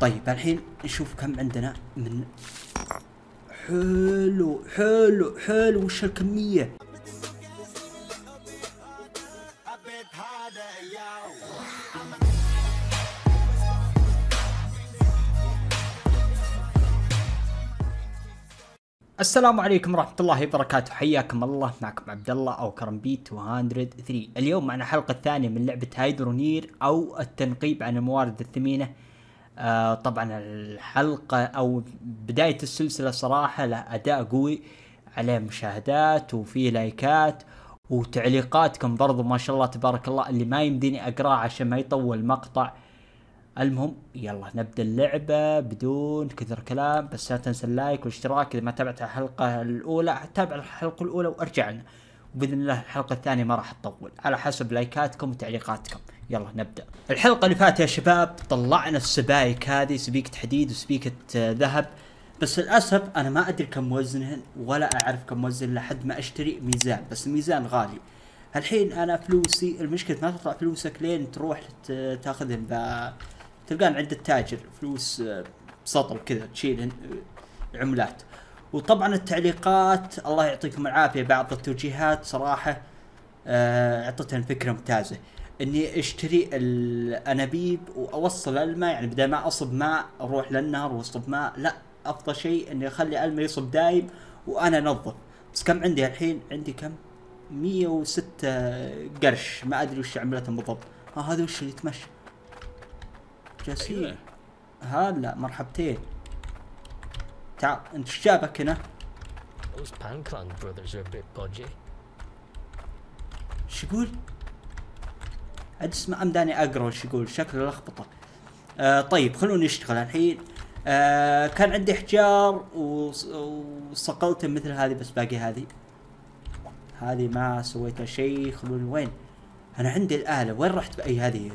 طيب الحين نشوف كم عندنا من حلو حلو حلو. وش الكمية؟ السلام عليكم ورحمة الله وبركاته. حياكم الله. معكم عبد الله أو كرم بيت 203 اليوم معنا حلقة ثانية من لعبة هايدرونير أو التنقيب عن الموارد الثمينة. آه طبعا الحلقة أو بداية السلسلة صراحة له أداء قوي عليه مشاهدات وفيه لايكات وتعليقاتكم برضو ما شاء الله تبارك الله اللي ما يمديني اقراه عشان ما يطول مقطع. المهم يلا نبدأ اللعبة بدون كثر كلام بس لا تنسى اللايك والاشتراك إذا ما تابعت الحلقة الأولى تابع الحلقة الأولى وارجع لنا وبإذن الله الحلقة الثانية ما راح تطول على حسب لايكاتكم وتعليقاتكم. يلا نبدأ. الحلقة اللي فاتت يا شباب طلعنا السبايك هذه سبيكة حديد وسبيكة آه، ذهب. بس للأسف أنا ما أدري كم وزنهن ولا أعرف كم وزن لحد ما أشتري ميزان. بس الميزان غالي. الحين أنا فلوسي المشكلة ما تطلع فلوسك لين تروح ت- تاخذهن ب- تلقان عند التاجر فلوس آه، سطل كذا تشيلهن عملات. وطبعا التعليقات الله يعطيكم العافية بعض التوجيهات صراحة آه، اعطتني فكرة ممتازة. إني أشتري الأنابيب وأوصل الماء يعني بدل ما أصب ماء أروح للنهر وأصب ماء لا أفضل شيء إني أخلي الماء يصب دايم وأنا أنظف. بس كم عندي الحين؟ عندي كم؟ 106 قرش. ما أدري وش عملتهم بالضبط. ها هذا وش اللي يتمشى؟ جالسين هذا لا مرحبتين. تعال أنت إيش جابك هنا؟ Those Panclan brothers are a bit podgy. إيش يقول؟ اسمع امداني أقرأ وش يقول شكله لخبطة. آه طيب خلونا نشتغل الحين. آه كان عندي حجار وص- وصقلت مثل هذه بس باقي هذه. هذه ما سويتها شيء خلوني وين؟ أنا عندي الآلة وين رحت بأي هذه؟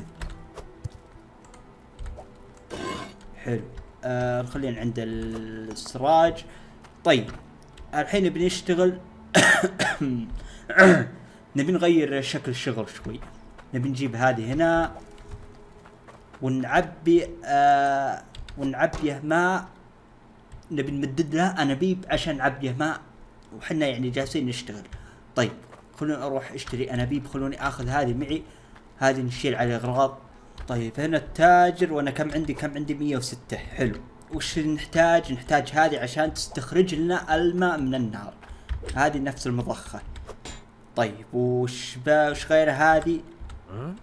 حلو. آه خلينا عند السراج. طيب الحين بنشتغل نبي نغير شكل الشغل شوي. نبي نجيب هذه هنا ونعبي آه ونعبيه ماء. نبي نمدد له انابيب عشان نعبيه ماء. وحنا يعني جالسين نشتغل. طيب خلوني أروح أشتري انابيب خلوني آخذ هذه معي. هذه نشيل على اغراض طيب هنا التاجر وأنا كم عندي؟ كم عندي؟ 106 حلو. وش نحتاج؟ نحتاج هذه عشان تستخرج لنا الماء من النهر هذه نفس المضخة. طيب وش وش غير هذه؟ Huh?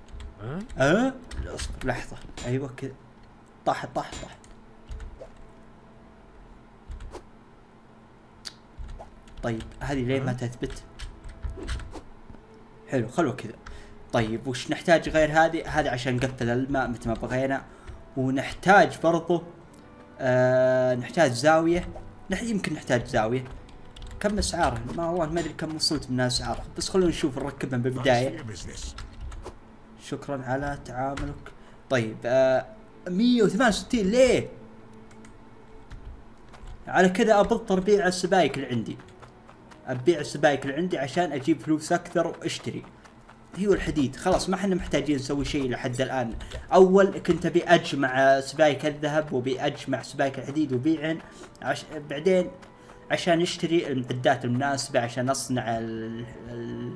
آه لا، اصبر لحظة. أيوه كذا طاح طاح طاح. طيب هذه ليه ما تثبت؟ حلو خلوه كذا. طيب وش نحتاج غير هذه؟ هذه عشان نقفل الماء مثل ما بغينا. ونحتاج برضو آه نحتاج زاوية. نح يمكن نحتاج زاوية. كم اسعارها ما والله ما أدري كم وصلت من اسعارها بس خلونا نشوف نركبها بالبداية. شكرا على تعاملك. طيب آه 168 ليه؟ على كذا أبطل بيع السبايك اللي عندي. أبيع السبايك اللي عندي عشان أجيب فلوس أكثر وأشتري. هو الحديد. خلاص ما إحنا محتاجين نسوي شيء لحد الآن. أول كنت أبي أجمع سبايك الذهب وأبي أجمع سبايك الحديد وبيعن عش... بعدين عشان نشتري المعدات المناسبة عشان أصنع ال... ال...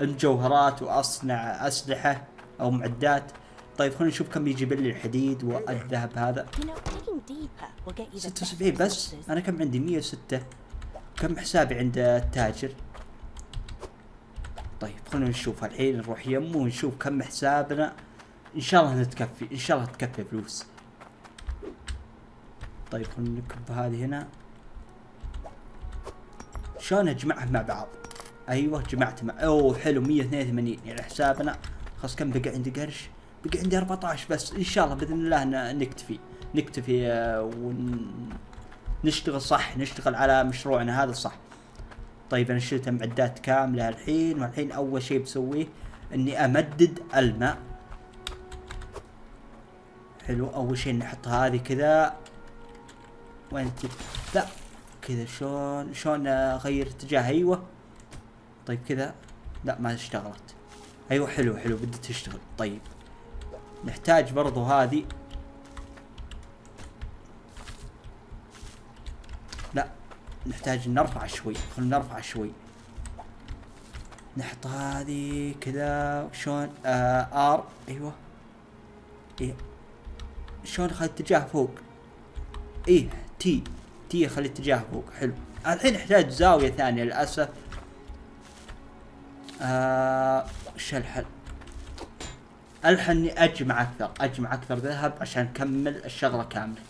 المجوهرات وأصنع أسلحة. أو معدات. طيب خلينا نشوف كم يجيب لي الحديد والذهب هذا. You know, digging deeper will get you the 76 best بس. أنا كم عندي؟ 106 كم حسابي عند التاجر؟ طيب خلونا نشوف الحين نروح يمه ونشوف كم حسابنا. إن شاء الله نتكفي إن شاء الله تكفي فلوس. طيب خلونا نكب هذه هنا. شلون أجمعها مع بعض؟ أيوه جمعت مع أوه حلو 182 يعني حسابنا خلاص كم بقى عندي قرش؟ بقى عندي 14 بس. إن شاء الله بإذن الله نكتفي. نكتفي آه، ون نشتغل صح نشتغل على مشروعنا هذا صح طيب أنا شلت معدات كاملة الحين والحين أول شيء بسويه إني أمدد الماء. حلو. أول شيء نحط هذه كذا. وين لا كذا. شلون شلون أغير اتجاه؟ أيوه. طيب كذا. لا ما اشتغلت. أيوه حلو حلو بدت تشتغل. طيب. نحتاج برضو هذه. لا نحتاج نرفع شوي خلينا نرفع شوي. نحط هذه كذا شلون آه R. أيوه. إيه. شلون اخلي اتجاه فوق. إيه T T اخلي اتجاه فوق. حلو. الحين احتاج زاوية ثانية للأسف. آه وش الحل؟ الحل إني أجمع أكثر أجمع أكثر ذهب عشان أكمل الشغلة كاملة.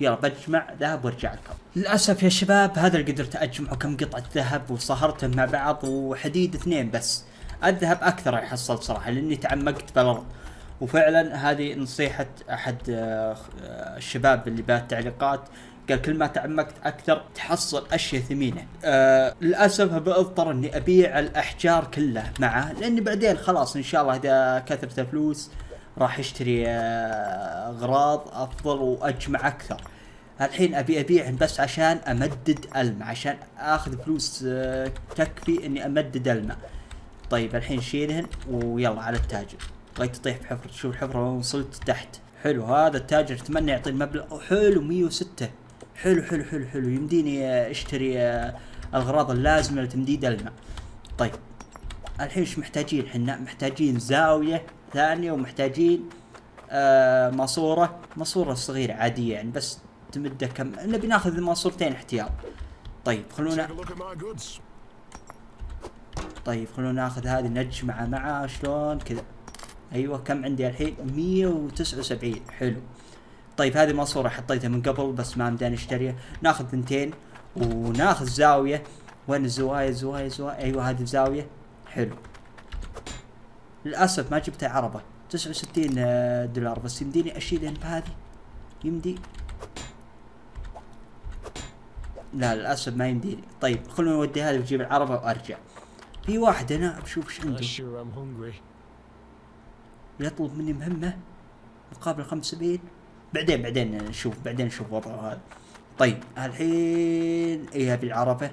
يلا بجمع ذهب وارجع لكم. للأسف يا شباب هذا اللي قدرت أجمعه كم قطعة ذهب وصهرتهم مع بعض وحديد اثنين بس. الذهب أكثر يحصل صراحة لأني تعمقت بالارض وفعلا هذه نصيحة أحد آه، آه، الشباب اللي بالتعليقات قال كل ما تعمقت أكثر تحصل أشياء ثمينة. آه للأسف بضطر إني أبيع الأحجار كلها معه لأني بعدين خلاص إن شاء الله إذا كثرت الفلوس راح أشتري آه أغراض أفضل وأجمع أكثر. الحين أبي أبيعهم بس عشان أمدد المع عشان آخذ فلوس آه تكفي إني أمدد المع. طيب الحين شيلهن ويلا على التاجر. بغيت تطيح بحفرة شوف الحفرة وين وصلت تحت. حلو هذا التاجر أتمنى يعطي المبلغ حلو 106 حلو حلو حلو حلو. يمديني أشتري الأغراض اللازمة لتمديد الماء طيب الحين إيش محتاجين؟ إحنا محتاجين زاوية ثانية ومحتاجين آه ماسورة. ماسورة صغيرة عادية يعني بس تمده كم؟ نبي ناخذ ماسورتين احتياط. طيب خلونا. طيب خلونا ناخذ هذه نجمعها معها شلون؟ كذا. أيوه كم عندي الحين؟ 179 حلو. طيب هذه ماسورة حطيتها من قبل بس ما مداني أشتريها. ناخذ ثنتين وناخذ زاوية. وين الزوايا؟ الزوايا الزوايا. أيوه هذه زاوية. حلو. للأسف ما جبتها عربة. 69 آه، دولار. بس يمديني اشيلها بهذه؟ يمدي؟ لا للأسف ما يمديني. طيب خلونا نودي هذه وجيب العربة وأرجع. في واحد هنا بشوف إيش عنده. يطلب مني مهمة مقابل 75 بعدين بعدين نشوف بعدين نشوف وضعه هذا. طيب الحين إيه أبي العربة؟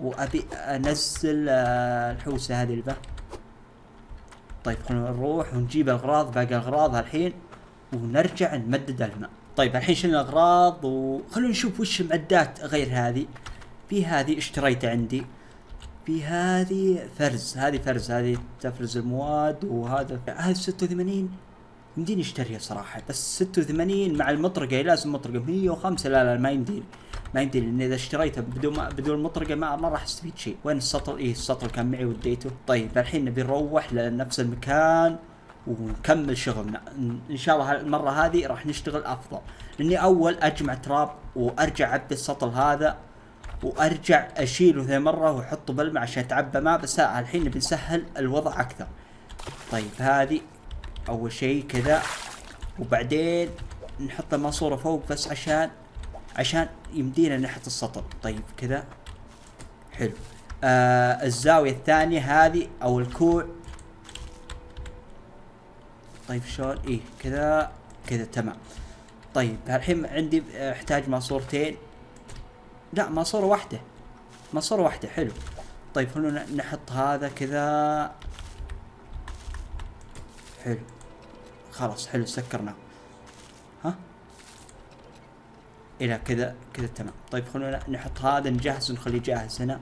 وأبي أنزل آه، الحوسة هذه البه طيب خلونا نروح ونجيب الأغراض باقي الأغراض الحين ونرجع نمدد الماء. طيب الحين شلنا الأغراض؟ وخلونا نشوف وش معدات غير هذه. في هذه اشتريتها عندي. في هذه فرز هذه فرز هذه تفرز المواد وهذا هذه 86 يمديني اشتريها صراحة. بس 86 مع المطرقة لازم مطرقة. 105 لا لا ما يمديني. ما يمديني لأن إذا اشتريتها بدون ما بدون المطرقة ما ما راح استفيد شيء. وين السطل إيه السطل كان معي وديته. طيب الحين نبي نروح لنفس المكان ونكمل شغلنا. إن شاء الله المرة هذه راح نشتغل أفضل. لأني أول أجمع تراب وأرجع اعبي السطل هذا وأرجع أشيله ذي مرة وأحطه بالماء عشان يتعبى ماء بس الحين نبي نسهل الوضع أكثر. طيب هذه أول شيء كذا وبعدين نحط الماسورة فوق بس عشان عشان يمدينا نحط السطل طيب كذا. حلو. آه الزاوية الثانية هذه أو الكوع. طيب شلون؟ إيه كذا كذا تمام. طيب الحين عندي آه، أحتاج ماسورتين. لا ماسورة واحدة. ماسورة واحدة حلو. طيب خلونا نحط هذا كذا. حلو. خلاص حلو سكرناه ها؟ إلى كذا كذا تمام. طيب خلونا نحط هذا نجهز ونخليه جاهز هنا.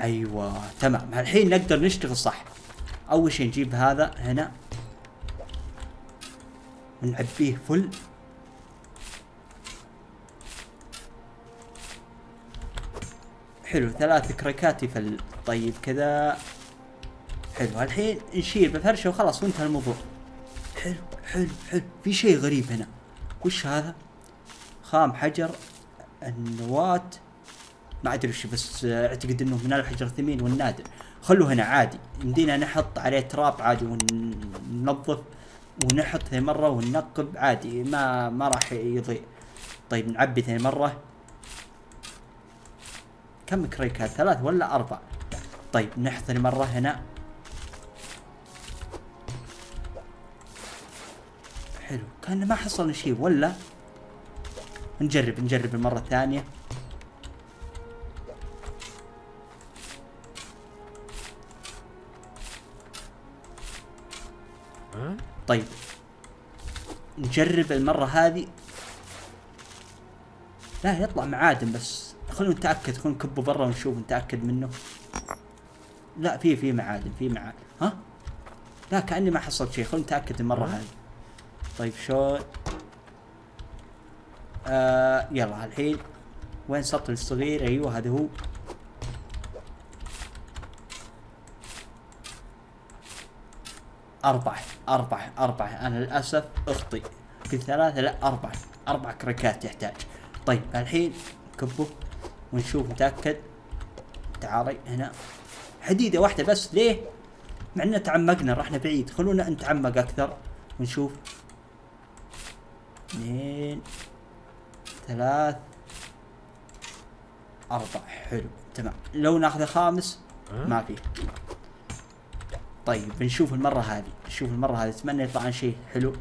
أيوه تمام. الحين نقدر نشتغل صح. أول شيء نجيب هذا هنا. ونعبيه فل. حلو ثلاث كريكات يفل طيب كذا. حلو. الحين نشيل بفرشة وخلاص وانتهى الموضوع. حلو حلو حلو. في شيء غريب هنا. وش هذا؟ خام حجر النواة. ما أدري وش بس أعتقد إنه من الحجر الثمين والنادر. خلوه هنا عادي. يمدينا نحط عليه تراب عادي وننظف ونحط ثاني مرة وننقب عادي. ما ما راح يضيع. طيب نعبي ثاني مرة. كم كريكات؟ ثلاث ولا أربع؟ طيب نحط ثاني مرة هنا. حلو. كان ما حصلنا شيء ولا؟ نجرب نجرب المرة الثانية? طيب. نجرب المرة هذه. لا يطلع معادن بس. خلونا نتأكد خلونا نكبه برا ونشوف نتأكد منه. لا في في معادن في معادن. ها؟ لا كأني ما حصلت شيء. خلونا نتأكد المرة هذه. طيب شلون آه يلا الحين وين سطل الصغير؟ أيوه هذا هو. أربعة أربعة أربعة. أنا للأسف أخطي في ثلاثة لا أربعة أربع كريكات يحتاج. طيب الحين كبه ونشوف نتأكد. تعالي هنا. حديدة واحدة بس ليه؟ مع إننا تعمقنا رحنا بعيد خلونا نتعمق أكثر ونشوف. اثنين ثلاث أربع. حلو تمام. لو ناخذ خامس ما في. طيب بنشوف المرة هذه. نشوف المرة هذه أتمنى يطلع عن شيء حلو.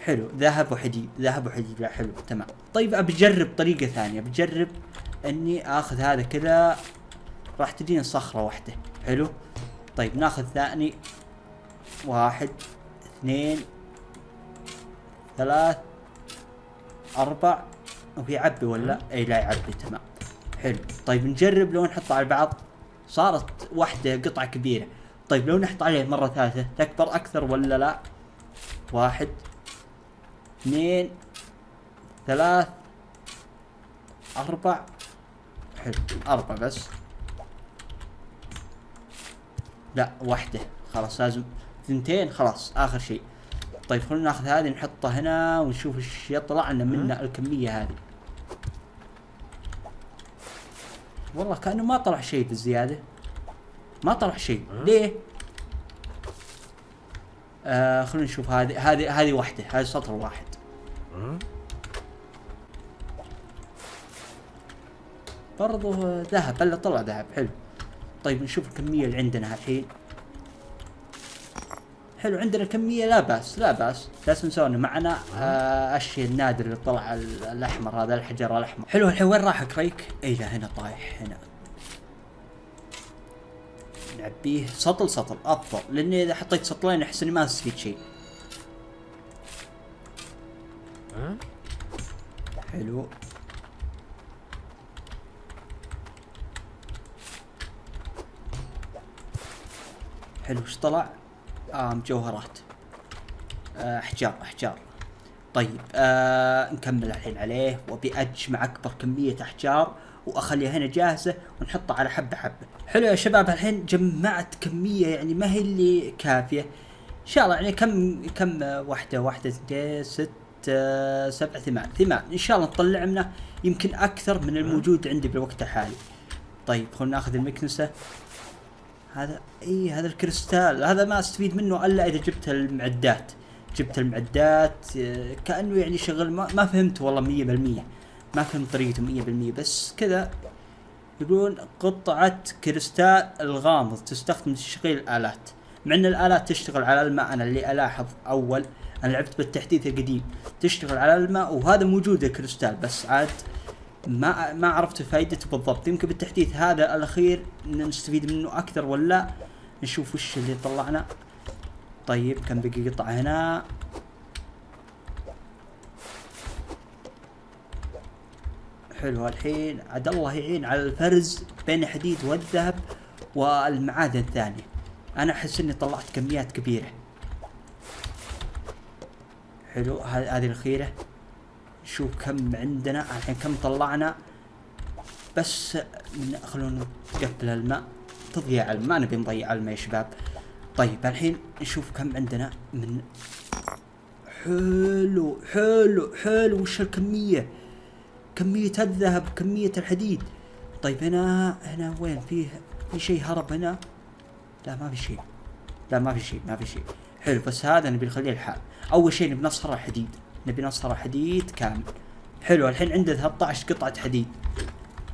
حلو ذهب وحديد ذهب وحديد لا حلو تمام. طيب بجرب طريقة ثانية. بجرب إني آخذ هذا كذا. راح تجينا صخرة واحدة. حلو. طيب ناخذ ثاني. واحد اثنين ثلاث أربع وفي يعبي ولا؟ إي لا يعبي تمام. حلو. طيب نجرب لو نحطه على بعض. صارت واحدة قطعة كبيرة. طيب لو نحط عليه مرة ثالثة تكبر أكثر ولا لا؟ واحد اثنين ثلاث أربع. حلو أربع بس. لا واحدة. خلاص لازم ثنتين خلاص آخر شيء. طيب خلونا ناخذ هذه نحطها هنا ونشوف إيش يطلع لنا منها الكمية هذه. والله كأنه ما طلع شيء بالزيادة ما طلع شيء. ليه؟ آه خلونا نشوف هذه هذه هذه واحدة هذه سطر واحد. برضو ذهب الا طلع ذهب حلو. طيب نشوف الكمية اللي عندنا الحين حلو عندنا كمية لا بأس لا بأس. لا تنسون معنا آه الشيء النادر اللي طلع ال- الأحمر هذا الحجر الأحمر. حلو الحين وين راح كريك؟ اي لا هنا طايح هنا. نعبيه سطل سطل أفضل. لأني إذا حطيت سطلين أحس إني ما أستفيد شيء. حلو. حلو إيش طلع؟ آه مجوهرات آه أحجار أحجار. طيب آه نكمل الحين عليه. وأبي أجمع أكبر كمية أحجار وأخليها هنا جاهزة ونحطها على حبة حبة. حلو يا شباب الحين جمعت كمية يعني ما هي اللي كافية. إن شاء الله يعني كم كم آه، واحدة واحدة اثنتين ست آه، سبعة ثمان. ثمان. إن شاء الله نطلع منه يمكن أكثر من الموجود عندي بالوقت الحالي. طيب خلينا ناخذ المكنسة. هذا إي هذا الكريستال. هذا ما أستفيد منه إلا إذا جبت المعدات. جبت المعدات آه، كأنه يعني شغل ما, ما فهمت والله مية بالمية. ما فهمت طريقته مية بالمية. بس كذا يقولون قطعة كريستال الغامض تستخدم لتشغيل الآلات. مع إن الآلات تشتغل على الماء أنا اللي ألاحظ أول أنا لعبت بالتحديث القديم. تشتغل على الماء وهذا موجود الكريستال بس عاد ما ما عرفت فائدته بالضبط. يمكن بالتحديث هذا الأخير نستفيد منه أكثر ولا نشوف وش اللي طلعنا. طيب كم بقي قطعة هنا؟ حلو الحين. عاد الله يعين على الفرز بين الحديد والذهب والمعادن الثانية. أنا أحس إني طلعت كميات كبيرة. حلو هذه الأخيرة. شوف كم عندنا؟ الحين كم طلعنا؟ بس من خلونا نقفل الماء. تضيع الماء ما نبي نضيع الماء يا شباب. طيب الحين نشوف كم عندنا من حلو حلو حلو. وش الكمية؟ كمية الذهب كمية الحديد. طيب هنا هنا وين؟ فيه في شيء هرب هنا؟ لا ما في شيء لا ما في شيء ما في شيء حلو بس هذا نبي نخليه الحال أول شيء نبي نصهر حديد. نبي نصهر حديد كامل. حلو الحين عنده 13 قطعة حديد.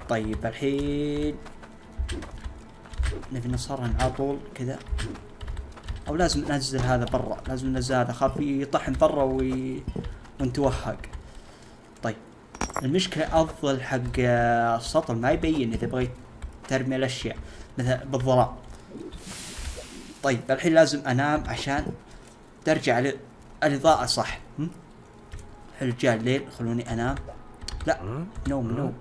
طيب الحين نبي نصهرها على طول كذا. أو لازم ننزل هذا برا لازم ننزل هذا خاف يطحن برا وي... ونتوهق. طيب المشكلة أفضل حق آه، السطل ما يبين إذا بغيت ترمي الأشياء مثلا بالظلام طيب الحين لازم أنام عشان ترجع الإضاءة صح. هم؟ حلو جاء الليل خلوني انام لا نوم نوم.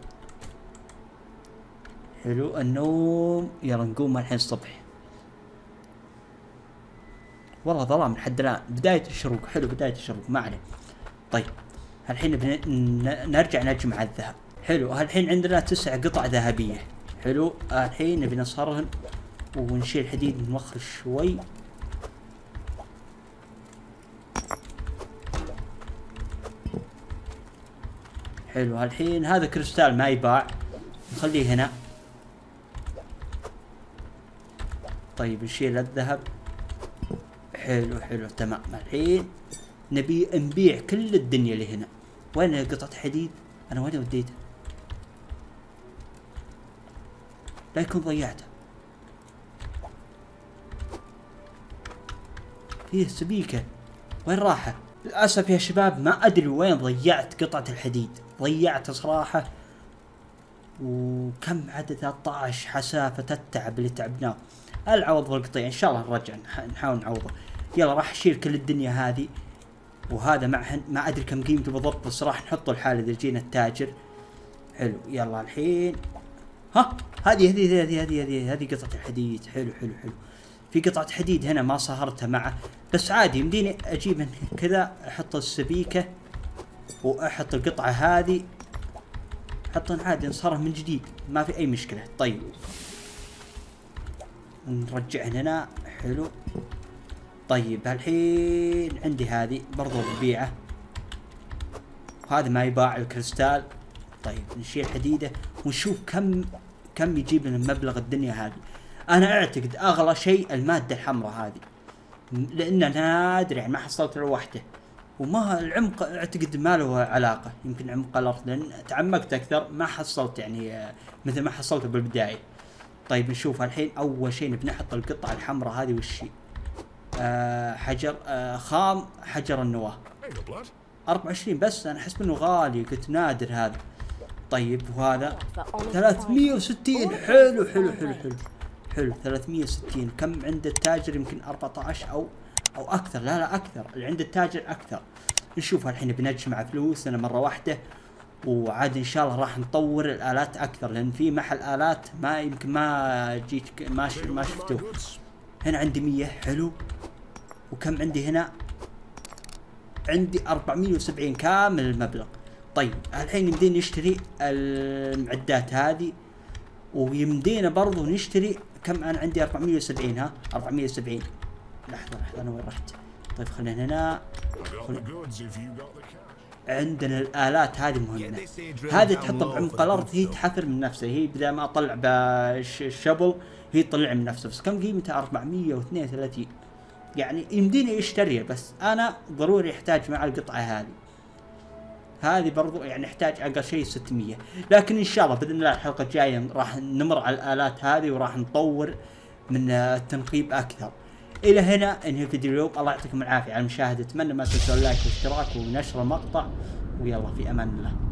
حلو النوم. يلا نقوم الحين الصبح. والله ظلام لحد الآن. بداية الشروق حلو بداية الشروق ما عليه. طيب الحين بن... نرجع نجمع الذهب. حلو الحين عندنا تسع قطع ذهبية. حلو الحين نبي نصهرهن ونشيل حديد نوخر شوي. حلو. الحين هذا كريستال ما يباع. نخليه هنا. طيب نشيل الذهب. حلو حلو تمام. الحين نبي نبيع كل الدنيا اللي هنا. وين قطعة حديد؟ أنا وين وديتها لا يكون ضيعتها فيه سبيكة. وين راحة؟ للأسف يا شباب ما أدري وين ضيعت قطعة الحديد. ضيعتها صراحة. وكم عدد 13 حسافة التعب اللي تعبناه. العوض والقطيع إن شاء الله نرجع نح- نحاول نعوضه. يلا راح أشيل كل الدنيا هذه. وهذا معهن ما أدري كم قيمته بالضبط بس راح نحطه الحالة إذا جينا التاجر. حلو يلا الحين. ها هذه هذه هذه هذه هذه هذه قطعة الحديد حلو حلو حلو. في قطعة حديد هنا ما صهرتها معه. بس عادي يمديني أجيب من كذا أحط السبيكة. وأحط القطعة هذه احطهم عادي نصهرها من جديد ما في أي مشكلة. طيب. نرجعهن هنا. حلو. طيب الحين عندي هذه برضو ببيعه هذا ما يباع الكريستال. طيب نشيل حديده ونشوف كم كم يجيب لنا مبلغ الدنيا هذه. أنا أعتقد أغلى شيء المادة الحمراء هذه. لأن نادر يعني ما حصلت واحدة. وما العمق اعتقد ما له علاقة يمكن عمق الأرض لأن تعمقت أكثر ما حصلت يعني مثل ما حصلت بالبداية. طيب نشوف الحين أول شيء نبي نحط القطعة الحمراء هذه وش؟ آه حجر آه خام حجر النواة. Hey, the blood. 24 بس أنا أحس إنه غالي قلت نادر هذا. طيب وهذا؟ For only 360 حلو حلو حلو حلو حلو 360 كم عند التاجر؟ يمكن 14 أو أو أكثر لا لا أكثر اللي عند التاجر أكثر. نشوف الحين بنجمع فلوسنا مرة واحدة وعاد إن شاء الله راح نطور الآلات أكثر لأن في محل آلات ما يمكن ما جيت ما ما Goods. هنا عندي 100 حلو. وكم عندي هنا؟ عندي 470 كامل المبلغ. طيب الحين يمدينا نشتري المعدات هذه ويمدينا برضو نشتري كم أنا عندي؟ 470 ها؟ 470 لحظة لحظة أنا وين رحت؟ طيب خلينا هنا. cash. عندنا الآلات هذه مهمة. هذه تحطها بعمق الأرض هي تحفر من نفسها. هي بدل ما أطلع بالشبل هي تطلع من نفسها. بس كم قيمتها؟ 432 يعني يمديني أشتريها بس أنا ضروري أحتاج مع القطعة هذه. هذه برضو يعني أحتاج أقل شيء 600 لكن إن شاء الله بإذن الله الحلقة الجاية راح نمر على الآلات هذه وراح نطور من التنقيب أكثر. إلى هنا إنهي الفيديو اليوم. الله يعطيكم العافية على المشاهدة. أتمنى ما تنسوا اللايك والاشتراك ونشر المقطع. ويلا في أمان الله.